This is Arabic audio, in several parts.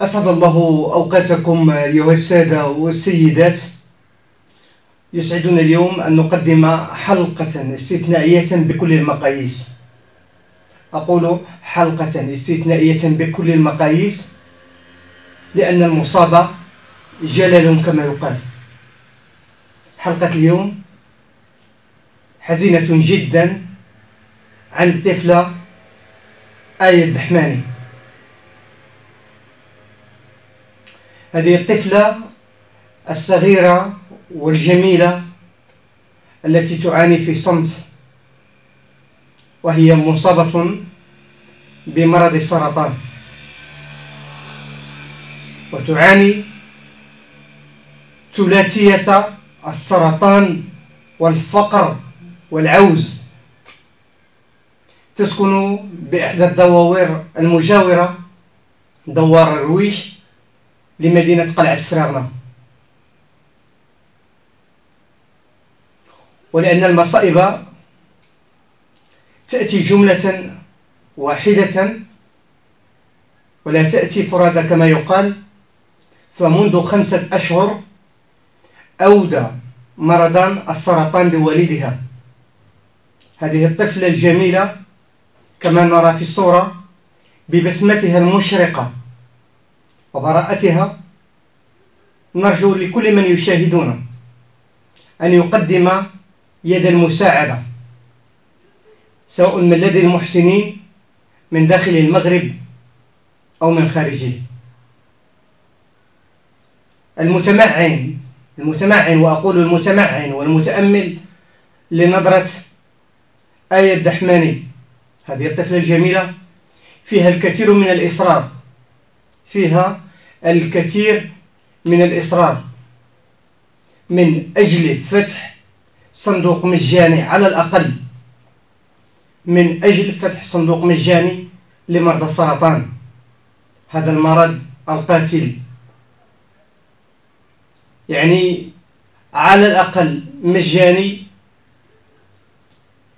أسعد الله أوقاتكم أيها السادة والسيدات. يسعدنا اليوم أن نقدم حلقة استثنائية بكل المقاييس. أقول حلقة استثنائية بكل المقاييس لأن المصاب جلل كما يقال. حلقة اليوم حزينة جدا عن الطفلة آية الدحماني. هذه الطفلة الصغيرة والجميلة التي تعاني في صمت وهي مصابة بمرض السرطان. وتعاني ثلاثية السرطان والفقر والعوز. تسكن بإحدى الدواوير المجاورة دوار الرويش لمدينة قلعة سراغنة ولأن المصائب تأتي جملة واحدة ولا تأتي فرادى كما يقال فمنذ خمسة أشهر أودى مرضان السرطان بوالدها. هذه الطفلة الجميلة كما نرى في الصورة ببسمتها المشرقة. وبراءتها نرجو لكل من يشاهدون أن يقدم يد المساعدة سواء من لدى المحسنين من داخل المغرب أو من خارجه. المتمعن المتمعن وأقول المتمعن والمتأمل لنظرة آية الدحماني. هذه الطفلة الجميلة فيها الكثير من الإصرار. فيها الكثير من الإصرار من أجل فتح صندوق مجاني على الأقل من أجل فتح صندوق مجاني لمرضى السرطان. هذا المرض القاتل. يعني على الأقل مجاني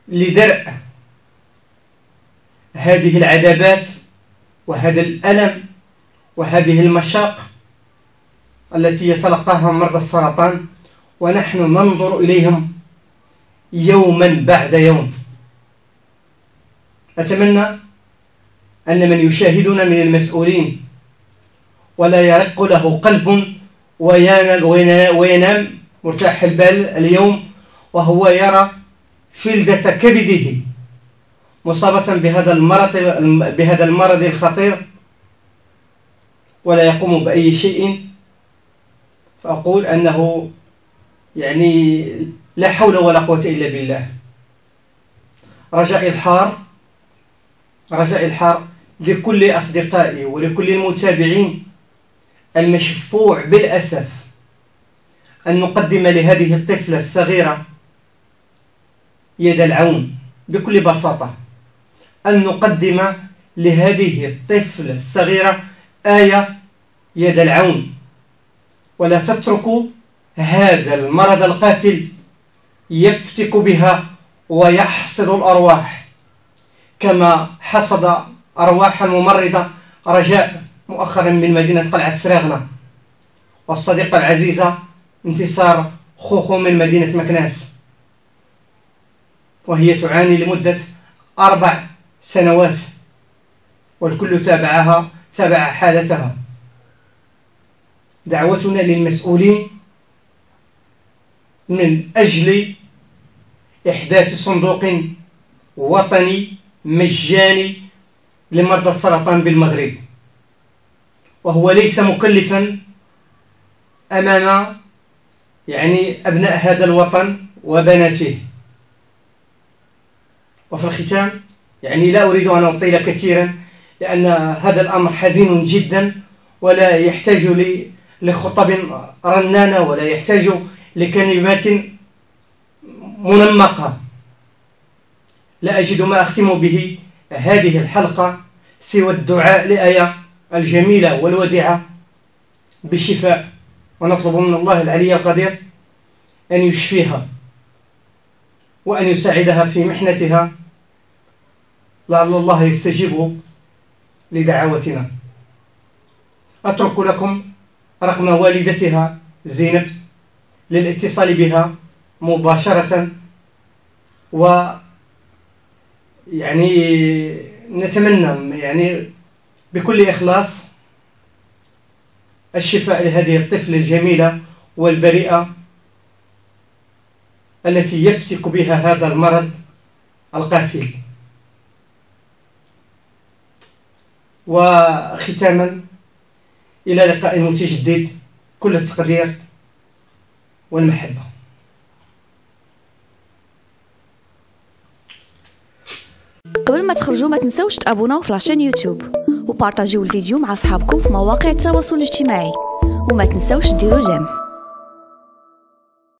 لدرء هذه العذابات وهذا الألم وهذه المشاق التي يتلقاها مرضى السرطان ونحن ننظر إليهم يوما بعد يوم. أتمنى أن من يشاهدنا من المسؤولين ولا يرق له قلب وينام مرتاح البال اليوم وهو يرى فلدة كبده مصابة بهذا المرض بهذا المرض الخطير. ولا يقوم بأي شيء. فأقول أنه يعني لا حول ولا قوة إلا بالله. رجاء الحار رجاء الحار لكل أصدقائي ولكل المتابعين المشفوع بالأسف أن نقدم لهذه الطفلة الصغيرة يد العون بكل بساطة. أن نقدم لهذه الطفلة الصغيرة آية يد العون. ولا تتركوا هذا المرض القاتل يفتك بها ويحصد الأرواح. كما حصد أرواح الممرضة رجاء مؤخرا من مدينة قلعة سراغنة والصديقة العزيزة انتصار خوخو من مدينة مكناس. وهي تعاني لمدة أربع سنوات والكل تابعها تابع حالتها. دعوتنا للمسؤولين من أجل إحداث صندوق وطني مجاني لمرضى السرطان بالمغرب. وهو ليس مكلفا أمام يعني أبناء هذا الوطن وبناته. وفي الختام يعني لا أريد أن أطيل كثيرا لأن هذا الأمر حزين جدا ولا يحتاج لخطب رنانة ولا يحتاج لكلمات منمقة. لا أجد ما أختم به هذه الحلقة سوى الدعاء لآية الجميلة والوديعة. بالشفاء. ونطلب من الله العلي القدير أن يشفيها وأن يساعدها في محنتها. لعل الله يستجيب لدعوتنا. أترك لكم رقم والدتها زينب للاتصال بها مباشرة و يعني نتمنى يعني بكل إخلاص الشفاء لهذه الطفلة الجميلة والبريئة التي يفتك بها هذا المرض القاتل. وختاما إلى لقاء متجدد كل التقدير والمحبة. قبل ما تخرجوا ما تنسوش تابوناو في لاشين يوتيوب وبارطاجيو الفيديو مع أصحابكم في مواقع التواصل الاجتماعي. وما تنسوش ديروا جيم.